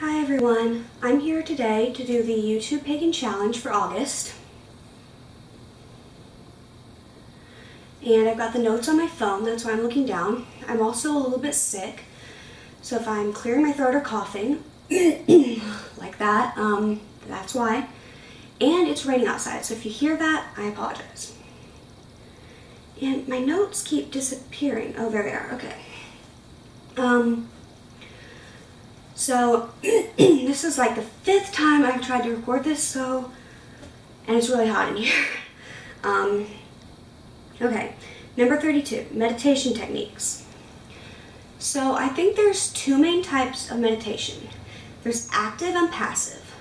Hi everyone, I'm here today to do the YouTube Pagan Challenge for August. And I've got the notes on my phone, that's why I'm looking down. I'm also a little bit sick, so if I'm clearing my throat or coughing, like that, um, that's why. And it's raining outside, so if you hear that, I apologize. And my notes keep disappearing. Oh, there they are, okay. Um, so this is like the fifth time I've tried to record this, so, and it's really hot in here. Um, okay, number 32, meditation techniques. So I think there's two main types of meditation. There's active and passive.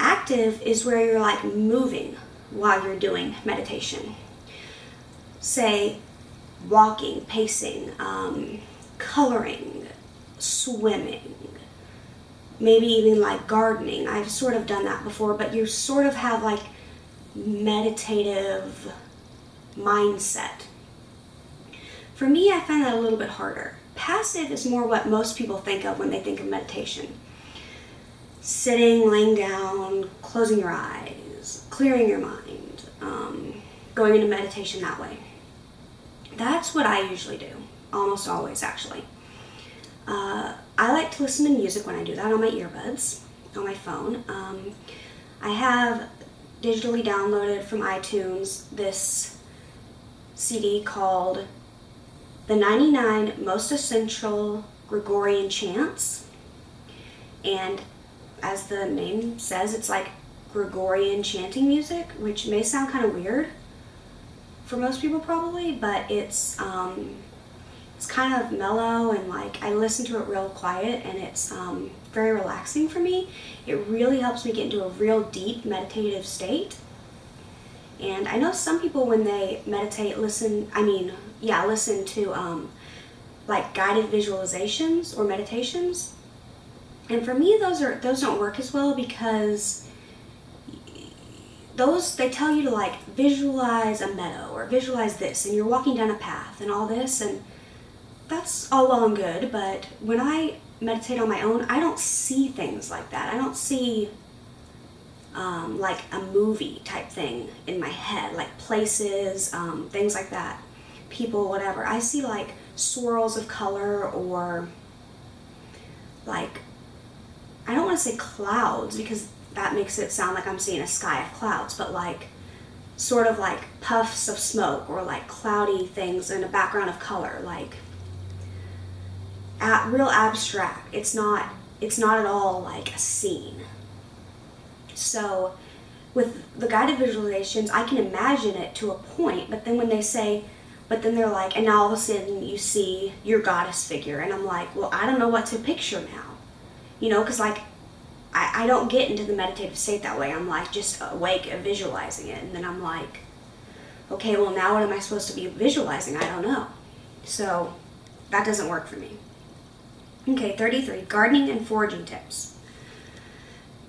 Active is where you're like moving while you're doing meditation. Say walking, pacing, um, coloring, swimming, maybe even like gardening. I've sort of done that before, but you sort of have like meditative mindset. For me, I find that a little bit harder. Passive is more what most people think of when they think of meditation. Sitting, laying down, closing your eyes, clearing your mind, um, going into meditation that way. That's what I usually do, almost always actually. Uh, I like to listen to music when I do that on my earbuds, on my phone. Um, I have digitally downloaded from iTunes this CD called The 99 Most Essential Gregorian Chants. And as the name says, it's like Gregorian chanting music, which may sound kind of weird for most people probably, but it's um, it's kind of mellow and like I listen to it real quiet and it's um, very relaxing for me. It really helps me get into a real deep meditative state. And I know some people when they meditate listen, I mean, yeah, listen to um, like guided visualizations or meditations. And for me, those are those don't work as well because those they tell you to like visualize a meadow or visualize this, and you're walking down a path and all this, and that's all well and good, but when I meditate on my own, I don't see things like that. I don't see um, like a movie type thing in my head, like places, um, things like that, people, whatever. I see like swirls of color or like, I don't want to say clouds because that makes it sound like I'm seeing a sky of clouds, but like sort of like puffs of smoke or like cloudy things in a background of color, like at, real abstract. It's not it's not at all like a scene. So with the guided visualizations, I can imagine it to a point, but then when they say, but then they're like, and now all of a sudden you see your goddess figure, and I'm like, well, I don't know what to picture now, you know, because like I, I don't get into the meditative state that way. I'm like just awake and visualizing it, and then I'm like, okay, well now what am I supposed to be visualizing? I don't know. So that doesn't work for me. Okay, 33, gardening and foraging tips.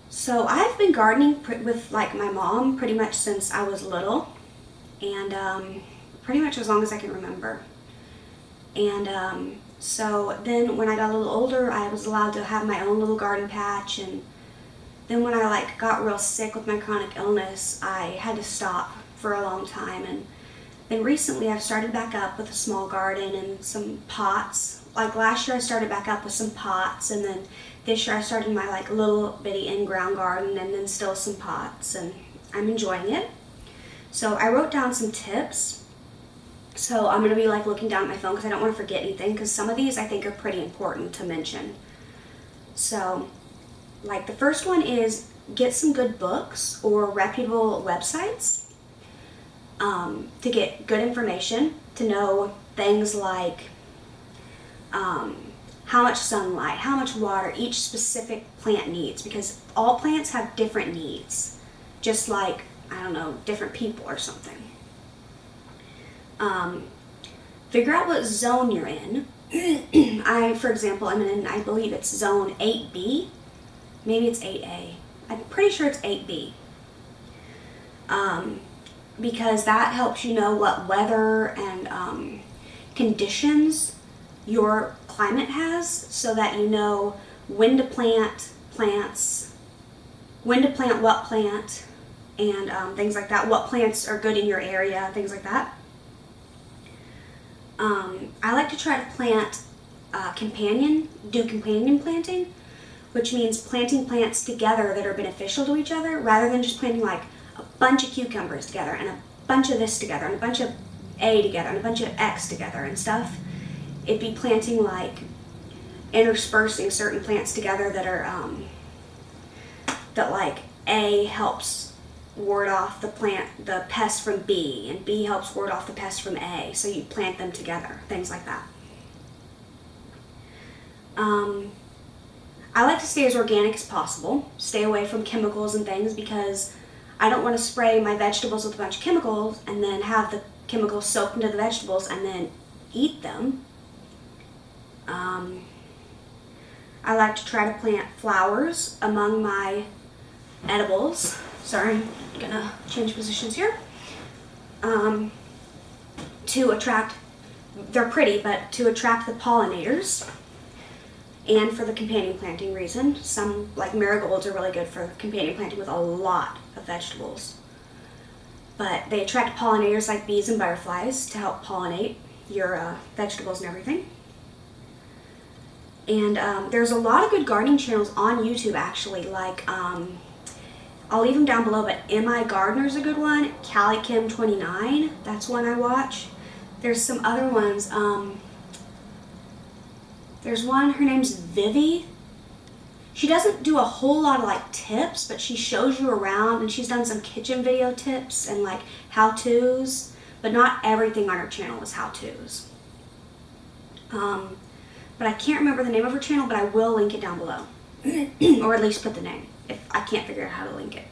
So I've been gardening with like my mom pretty much since I was little and um, pretty much as long as I can remember. And um, so then when I got a little older, I was allowed to have my own little garden patch and then when I like got real sick with my chronic illness, I had to stop for a long time and then recently I've started back up with a small garden and some pots like last year I started back up with some pots and then this year I started my like little bitty in-ground garden and then still some pots and I'm enjoying it. So I wrote down some tips. So I'm going to be like looking down at my phone because I don't want to forget anything because some of these I think are pretty important to mention. So like the first one is get some good books or reputable websites um, to get good information, to know things like um, how much sunlight, how much water each specific plant needs because all plants have different needs, just like, I don't know, different people or something. Um, figure out what zone you're in. I, for example, I'm in, I believe it's zone 8B. Maybe it's 8A. I'm pretty sure it's 8B. Um, because that helps you know what weather and um, conditions your climate has so that you know when to plant plants, when to plant what plant, and um, things like that. What plants are good in your area, things like that. Um, I like to try to plant uh, companion, do companion planting, which means planting plants together that are beneficial to each other rather than just planting like a bunch of cucumbers together and a bunch of this together and a bunch of A together and a bunch of X together and stuff. It'd be planting like interspersing certain plants together that are um, that like A helps ward off the plant the pest from B and B helps ward off the pest from A. So you plant them together, things like that. Um, I like to stay as organic as possible, stay away from chemicals and things because I don't want to spray my vegetables with a bunch of chemicals and then have the chemicals soak into the vegetables and then eat them. Um, I like to try to plant flowers among my edibles. Sorry, I'm gonna change positions here. Um, to attract, they're pretty, but to attract the pollinators and for the companion planting reason. Some, like marigolds, are really good for companion planting with a lot of vegetables. But they attract pollinators like bees and butterflies to help pollinate your uh, vegetables and everything. And um, there's a lot of good gardening channels on YouTube actually, like um, I'll leave them down below, but MIgardener's a good one. CaliKim29, that's one I watch. There's some other ones. Um, there's one, her name's Vivi. She doesn't do a whole lot of like tips, but she shows you around and she's done some kitchen video tips and like how-tos, but not everything on her channel is how-tos. Um, but I can't remember the name of her channel, but I will link it down below. or at least put the name if I can't figure out how to link it.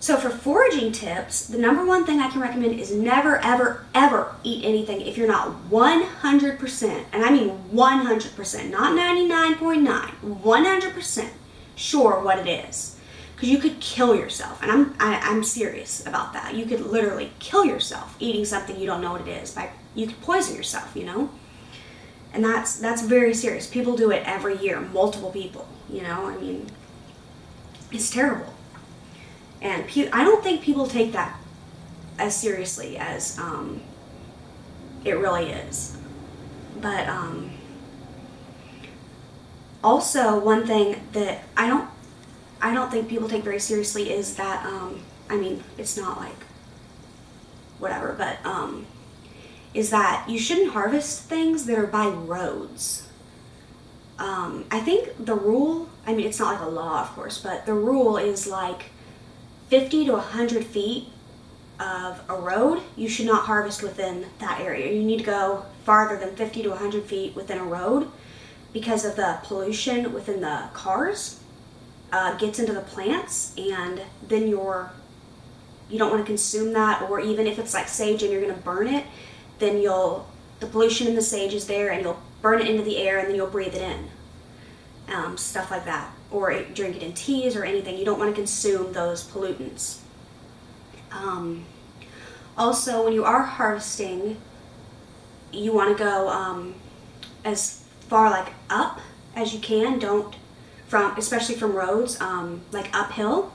So for foraging tips, the number one thing I can recommend is never, ever, ever eat anything if you're not 100%, and I mean 100%, not 99.9, 100% sure what it is. Because you could kill yourself, and I'm, I, am i am serious about that. You could literally kill yourself eating something you don't know what it is. By, you could poison yourself, you know? And that's, that's very serious. People do it every year, multiple people, you know? I mean, it's terrible. And I don't think people take that as seriously as um, it really is. But um, also, one thing that I don't, I don't think people take very seriously is that, um, I mean, it's not like whatever, but um, is that you shouldn't harvest things that are by roads. Um, I think the rule, I mean, it's not like a law, of course, but the rule is like 50 to 100 feet of a road, you should not harvest within that area. You need to go farther than 50 to 100 feet within a road because of the pollution within the cars uh, gets into the plants and then you're you don't want to consume that or even if it's like sage and you're going to burn it then you'll the pollution in the sage is there and you'll burn it into the air and then you'll breathe it in um, stuff like that or drink it in teas or anything. You don't want to consume those pollutants. Um, also, when you are harvesting, you want to go um, as far like up as you can. Don't from especially from roads um, like uphill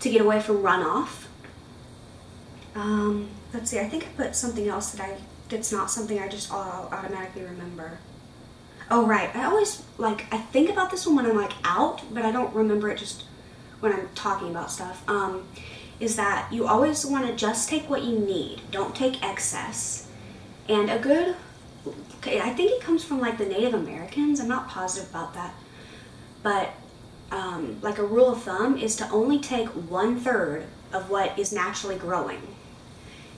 to get away from runoff. Um, let's see. I think I put something else that I that's not something I just automatically remember. Oh, right. I always, like, I think about this one when I'm, like, out, but I don't remember it just when I'm talking about stuff. Um, is that you always want to just take what you need. Don't take excess. And a good, I think it comes from, like, the Native Americans. I'm not positive about that. But, um, like, a rule of thumb is to only take one-third of what is naturally growing.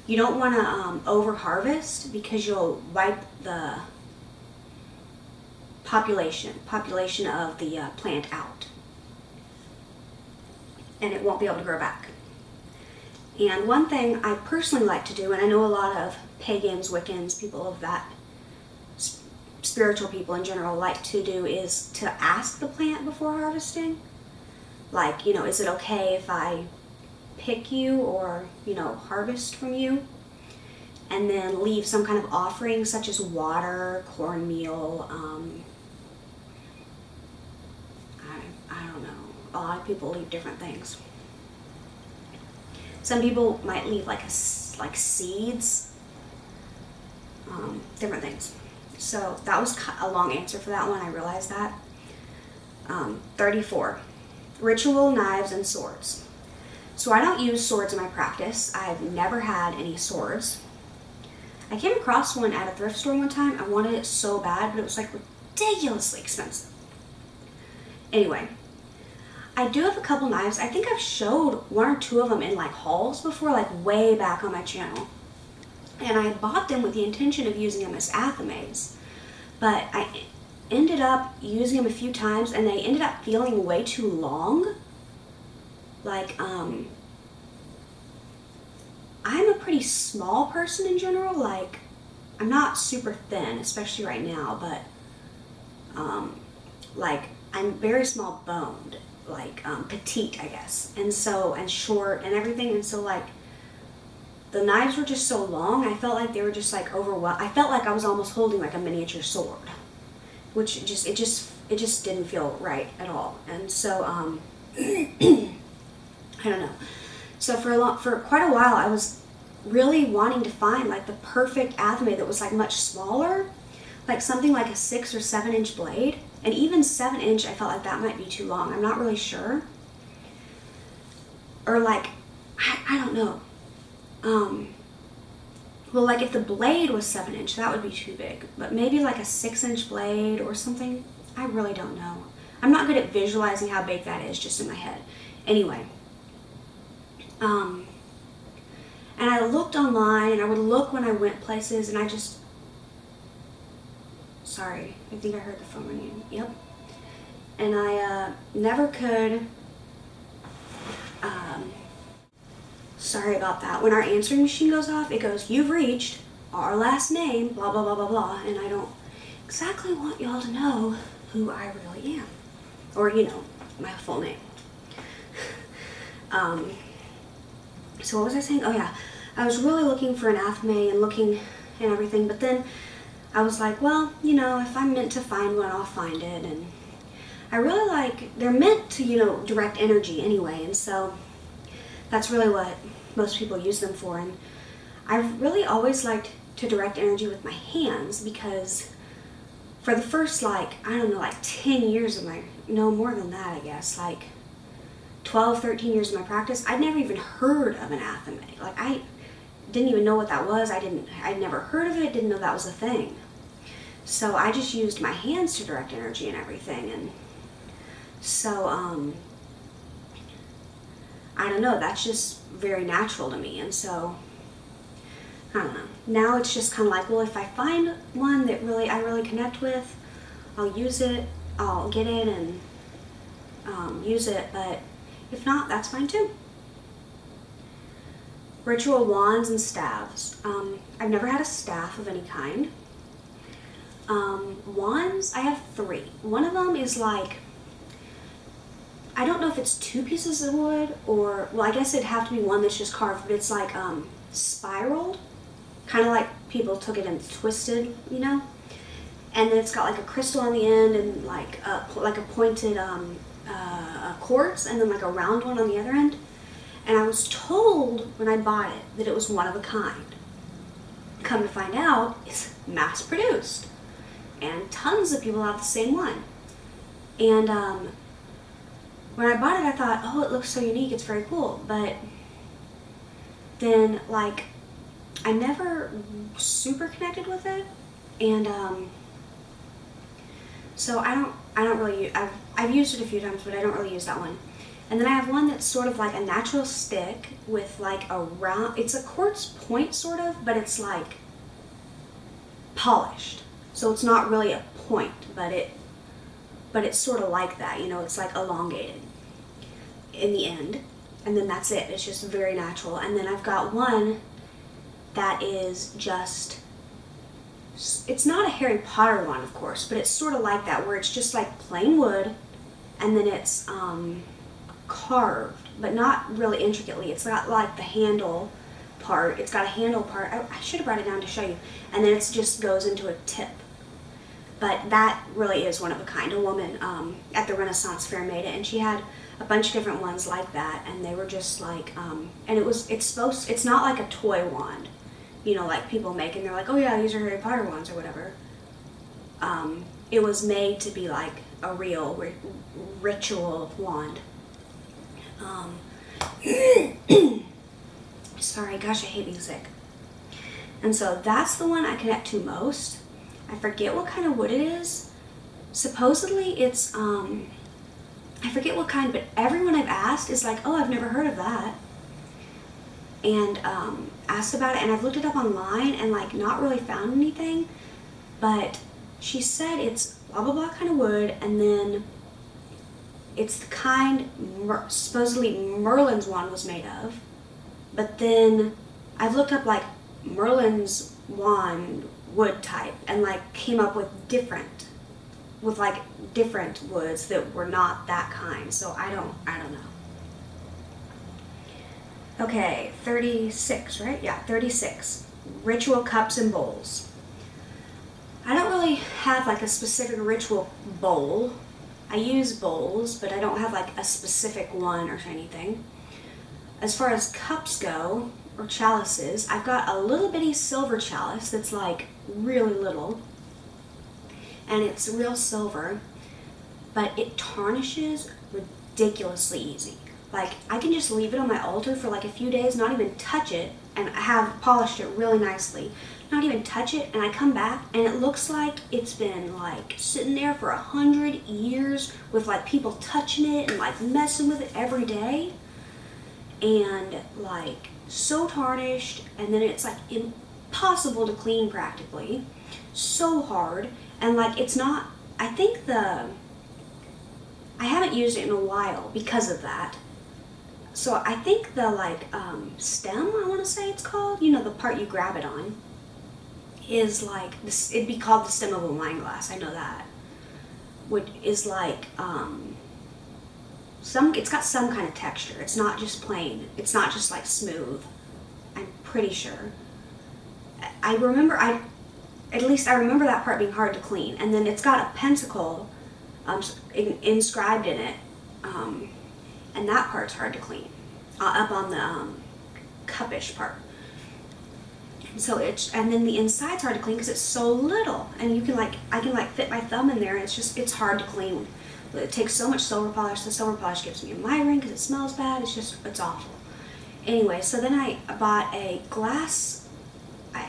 You don't want to um, over-harvest because you'll wipe the population, population of the uh, plant out. And it won't be able to grow back. And one thing I personally like to do, and I know a lot of pagans, Wiccans, people of that, spiritual people in general like to do is to ask the plant before harvesting. Like, you know, is it okay if I pick you or, you know, harvest from you? And then leave some kind of offering such as water, cornmeal, um, I don't know. A lot of people leave different things. Some people might leave like a, like seeds, um, different things. So that was a long answer for that one. I realized that. Um, 34. Ritual knives and swords. So I don't use swords in my practice. I've never had any swords. I came across one at a thrift store one time. I wanted it so bad, but it was like ridiculously expensive. Anyway, I do have a couple knives. I think I've showed one or two of them in like hauls before, like way back on my channel. And I bought them with the intention of using them as Athames. But I ended up using them a few times and they ended up feeling way too long. Like, um, I'm a pretty small person in general. Like, I'm not super thin, especially right now, but, um, like, I'm very small boned, like, um, petite, I guess. And so, and short and everything. And so, like, the knives were just so long, I felt like they were just like overwhelmed. I felt like I was almost holding like a miniature sword, which just, it just, it just didn't feel right at all. And so, um, I don't know. So for a long, for quite a while, I was really wanting to find like the perfect athame that was like much smaller, like something like a six or seven inch blade. And even seven inch, I felt like that might be too long. I'm not really sure. Or like, I, I don't know. Um, well, like if the blade was seven inch, that would be too big. But maybe like a six inch blade or something. I really don't know. I'm not good at visualizing how big that is just in my head. Anyway, um, and I looked online and I would look when I went places and I just, sorry, I think I heard the phone ringing. Yep. And I uh, never could, um, sorry about that. When our answering machine goes off, it goes, you've reached our last name, blah, blah, blah, blah, blah. And I don't exactly want y'all to know who I really am. Or, you know, my full name. um, so what was I saying? Oh yeah, I was really looking for an athame and looking and everything, but then I was like, well, you know, if I'm meant to find one, I'll find it. And I really like, they're meant to, you know, direct energy anyway, and so that's really what most people use them for. And I've really always liked to direct energy with my hands because for the first like, I don't know, like 10 years of my, no more than that, I guess, like 12, 13 years of my practice, I'd never even heard of an athame. Like I didn't even know what that was. I didn't, I'd never heard of it. I didn't know that was a thing. So I just used my hands to direct energy and everything. And so, um, I don't know, that's just very natural to me. And so, I don't know. Now it's just kind of like, well, if I find one that really, I really connect with, I'll use it, I'll get in and um, use it. But if not, that's fine too. Ritual wands and staves. Um, I've never had a staff of any kind. Um, wands, I have three. One of them is like, I don't know if it's two pieces of wood or, well, I guess it'd have to be one that's just carved, but it's like um, spiraled, kind of like people took it and twisted, you know? And then it's got like a crystal on the end and like a, like a pointed um, uh, a quartz and then like a round one on the other end. And I was told when I bought it that it was one of a kind. Come to find out, it's mass produced. And tons of people have the same one. And um, when I bought it, I thought, oh, it looks so unique, it's very cool. But then, like, I never super connected with it. And um, so I don't, I don't really, I've, I've used it a few times, but I don't really use that one. And then I have one that's sort of like a natural stick with like a round, it's a quartz point sort of, but it's like polished. So it's not really a point, but it, but it's sort of like that, you know, it's like elongated in the end. And then that's it, it's just very natural. And then I've got one that is just it's not a Harry Potter one, of course, but it's sort of like that, where it's just like plain wood, and then it's um, carved, but not really intricately. It's got like the handle part. It's got a handle part. I, I should have brought it down to show you. And then it just goes into a tip. but that really is one of a kind. A woman um, at the Renaissance Fair made it, and she had a bunch of different ones like that, and they were just like, um, and it was it's supposed it's not like a toy wand, you know, like people make, and they're like, oh yeah, these are Harry Potter wands or whatever. Um, it was made to be like a real ritual wand. Um, sorry, gosh, I hate being sick. And so that's the one I connect to most. I forget what kind of wood it is. Supposedly it's, um, I forget what kind, but everyone I've asked is like, oh, I've never heard of that. And um, asked about it, and I've looked it up online and like not really found anything. But she said it's blah blah blah kind of wood, and then it's the kind Mer- supposedly Merlin's wand was made of. But then I've looked up like Merlin's wand wood type and like came up with different with like different woods that were not that kind. So I don't I don't know. Okay, 36, right? Yeah, 36. Ritual cups and bowls. I don't really have like a specific ritual bowl. I use bowls, but I don't have like a specific one or anything. As far as cups go, or chalices, I've got a little bitty silver chalice that's like really little. And it's real silver, but it tarnishes ridiculously easy. Like I can just leave it on my altar for like a few days, not even touch it, and I have polished it really nicely. Not even touch it, and I come back and it looks like it's been like sitting there for a hundred years with like people touching it and like messing with it every day. And like so tarnished, and then it's like impossible to clean practically. So hard, and like it's not. I think the. I haven't used it in a while because of that. So I think the like um, stem, I want to say it's called, you know, the part you grab it on, is like this. It'd be called the stem of a wine glass. I know that. Would is like um, some it's got some kind of texture. It's not just plain. It's not just like smooth. I'm pretty sure. I remember I at least I remember that part being hard to clean. And then it's got a pentacle um, in, inscribed in it, um, and that part's hard to clean. Uh, up on the um, cupish part. So it's and then the inside's hard to clean because it's so little, and you can like I can like fit my thumb in there, and it's just it's hard to clean it takes so much silver polish. The silver polish gives me a migraine because it smells bad. It's just, it's awful. Anyway, so then I bought a glass, I,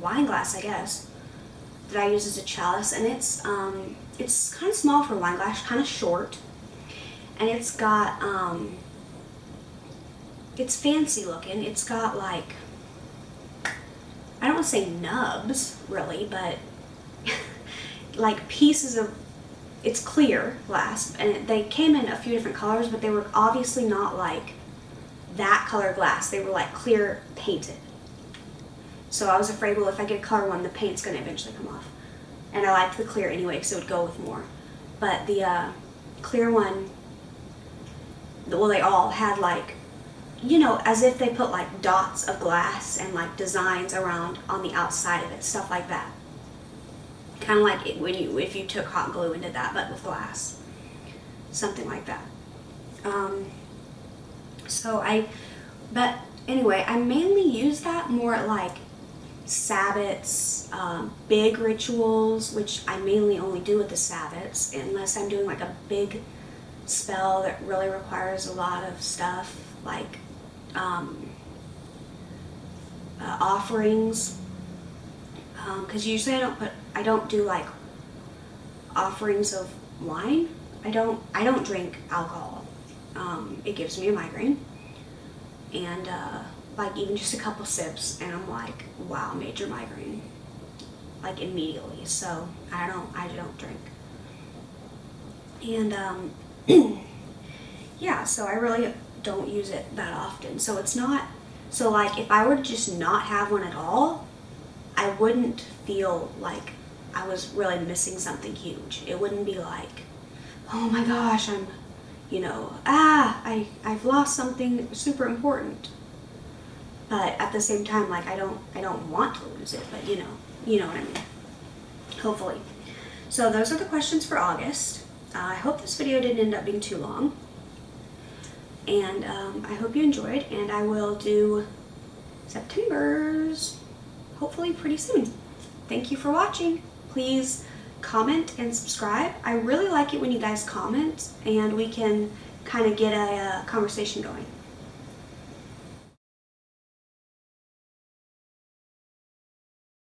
wine glass, I guess, that I use as a chalice, and it's um, it's kind of small for a wine glass, kind of short, and it's got um, it's fancy looking. It's got like I don't want to say nubs really, but like pieces of it's clear glass, and it, they came in a few different colors, but they were obviously not like that color glass. They were like clear painted. So I was afraid, well, if I get a color one, the paint's going to eventually come off. And I liked the clear anyway because it would go with more. But the uh, clear one, well, they all had like, you know, as if they put like dots of glass and like designs around on the outside of it, stuff like that. Kind of like it when you if you took hot glue and did that, but with glass. Something like that. Um, so I, but anyway, I mainly use that more at like Sabbats, um, big rituals, which I mainly only do with the Sabbats, unless I'm doing like a big spell that really requires a lot of stuff, like um, uh, offerings. Because um, usually I don't put, I don't do like offerings of wine. I don't, I don't drink alcohol. Um, it gives me a migraine, and uh, like even just a couple sips, and I'm like, wow, major migraine, like immediately. So I don't, I don't drink, and um, yeah, so I really don't use it that often. So it's not, so like if I were to just not have one at all, I wouldn't feel like I was really missing something huge. It wouldn't be like, oh my gosh, I'm you know, ah, I, I've lost something super important. But at the same time, like I don't, I don't want to lose it, but you know, you know what I mean. Hopefully. So those are the questions for August. Uh, I hope this video didn't end up being too long. And um, I hope you enjoyed, and I will do September's hopefully pretty soon. Thank you for watching. Please comment and subscribe. I really like it when you guys comment and we can kind of get a, a conversation going.